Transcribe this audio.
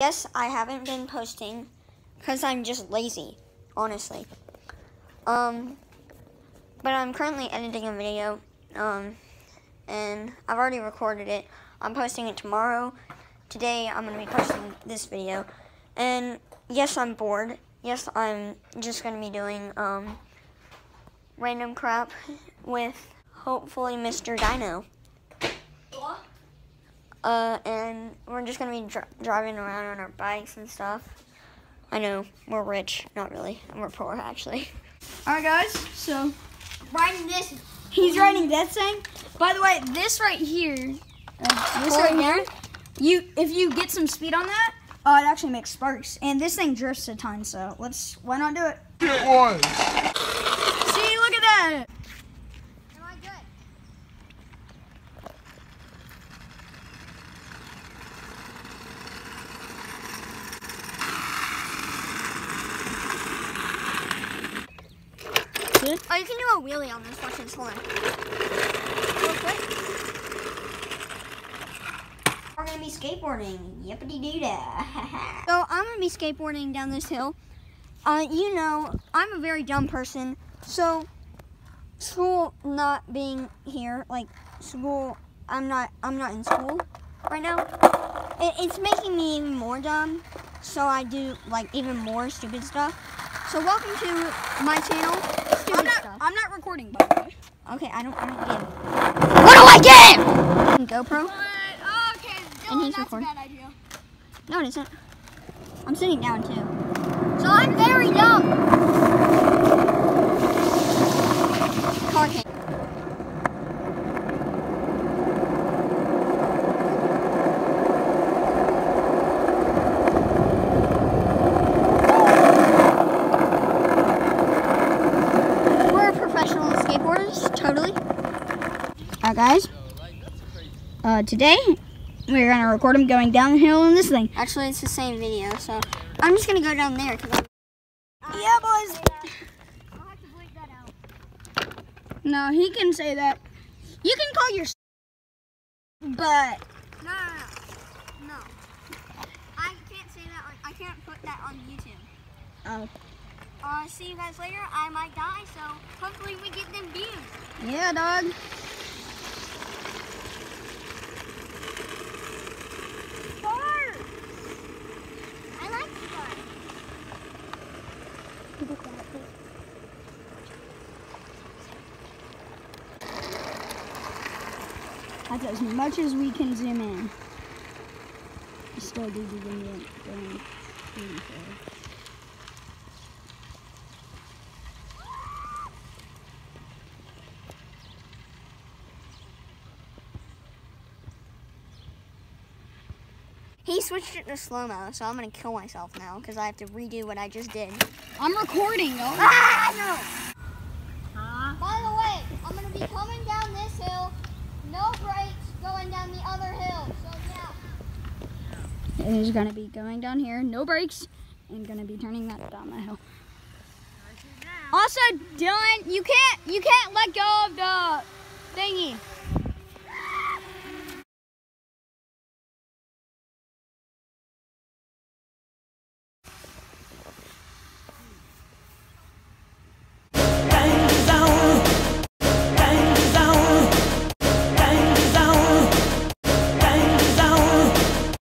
Yes, I haven't been posting because I'm just lazy, honestly. Um, but I'm currently editing a video, um, and I've already recorded it. I'm posting it tomorrow. Today, I'm going to be posting this video. And yes, I'm bored. Yes, I'm just going to be doing, um, random crap with hopefully Mr. Dino. Uh, and we're just gonna be dri driving around on our bikes and stuff. I know we're rich, not really. We're poor actually. All right, guys. So Riding this. he's riding that thing. By the way, this right here, uh, this right here, you if you get some speed on that, uh, it actually makes sparks. And this thing drifts a ton. So let's why not do it? It was. See, look at that. Oh, you can do a wheelie on this. Watch this. Hold on. Real quick. We're gonna be skateboarding. Yippity doo dah. so I'm gonna be skateboarding down this hill. Uh, you know, I'm a very dumb person. So school not being here, like school, I'm not, I'm not in school right now. It, it's making me even more dumb. So I do like even more stupid stuff. So welcome to my channel. Stupid I'm not. I'm not recording by the way. Okay, I don't, I don't get it. What do I get? GoPro? But okay, And he's recording. bad idea. No, it isn't. I'm sitting down too. So I'm very dumb. Car came. Totally. Alright, guys. Uh, today we're gonna record him going down the hill on this thing. Actually, it's the same video, so I'm just gonna go down there because Yeah, boys. No, he can say that. You can call your, but No, no, no, no. I can't say that. On, I can't put that on YouTube. oh, Uh, see you guys later. I might die, so hopefully we get. Yeah, dog. I like. That's as much as we can zoom in. We still do zoom in. He switched it to slow mo, so I'm gonna kill myself now because I have to redo what I just did. I'm recording, yo. Ah, no. By the way, I'm gonna be coming down this hill. No brakes going down the other hill. So yeah. It is gonna be going down here, no brakes, and gonna be turning that down the hill. Also, Dylan, you can't you can't let go of the thingy.